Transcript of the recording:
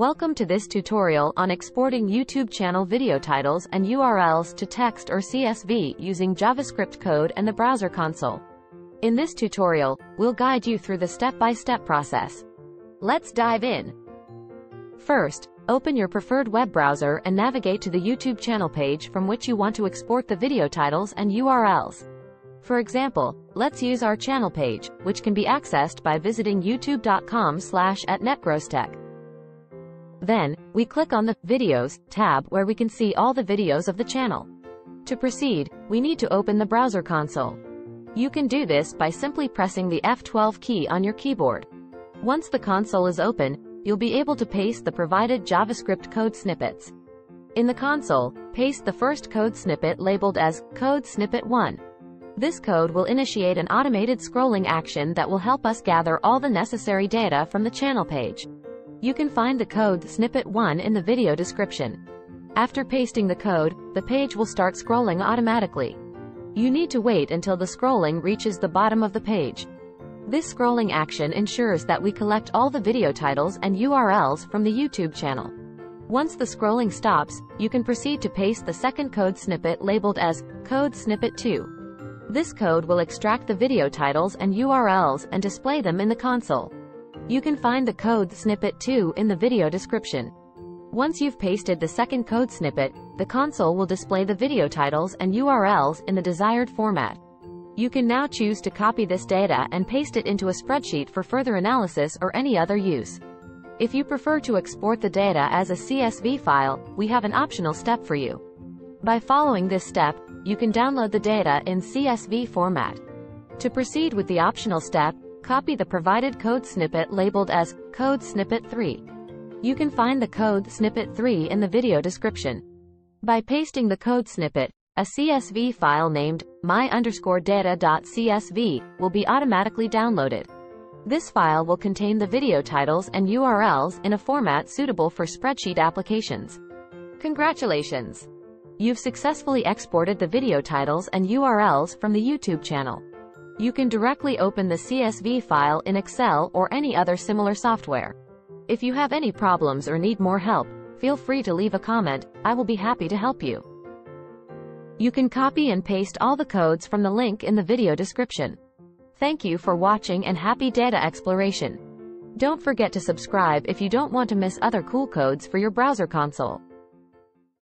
Welcome to this tutorial on exporting YouTube channel video titles and URLs to text or CSV using JavaScript code and the browser console. In this tutorial, we'll guide you through the step-by-step process. Let's dive in. First, open your preferred web browser and navigate to the YouTube channel page from which you want to export the video titles and URLs. For example, let's use our channel page, which can be accessed by visiting youtube.com slash at netgrowstech. Then, we click on the Videos tab where we can see all the videos of the channel. To proceed, we need to open the browser console. You can do this by simply pressing the F12 key on your keyboard. Once the console is open, you'll be able to paste the provided JavaScript code snippets. In the console, paste the first code snippet labeled as Code Snippet 1. This code will initiate an automated scrolling action that will help us gather all the necessary data from the channel page. You can find the code snippet 1 in the video description. After pasting the code, the page will start scrolling automatically. You need to wait until the scrolling reaches the bottom of the page. This scrolling action ensures that we collect all the video titles and URLs from the YouTube channel. Once the scrolling stops, you can proceed to paste the second code snippet labeled as Code Snippet 2. This code will extract the video titles and URLs and display them in the console. You can find the code snippet 2 in the video description. Once you've pasted the second code snippet, the console will display the video titles and URLs in the desired format. You can now choose to copy this data and paste it into a spreadsheet for further analysis or any other use. If you prefer to export the data as a CSV file, we have an optional step for you. By following this step, you can download the data in CSV format. To proceed with the optional step, Copy the provided code snippet labeled as Code Snippet 3. You can find the code snippet 3 in the video description. By pasting the code snippet, a CSV file named my underscore data.csv will be automatically downloaded. This file will contain the video titles and URLs in a format suitable for spreadsheet applications. Congratulations! You've successfully exported the video titles and URLs from the YouTube channel. You can directly open the CSV file in Excel or any other similar software. If you have any problems or need more help, feel free to leave a comment, I will be happy to help you. You can copy and paste all the codes from the link in the video description. Thank you for watching and happy data exploration. Don't forget to subscribe if you don't want to miss other cool codes for your browser console.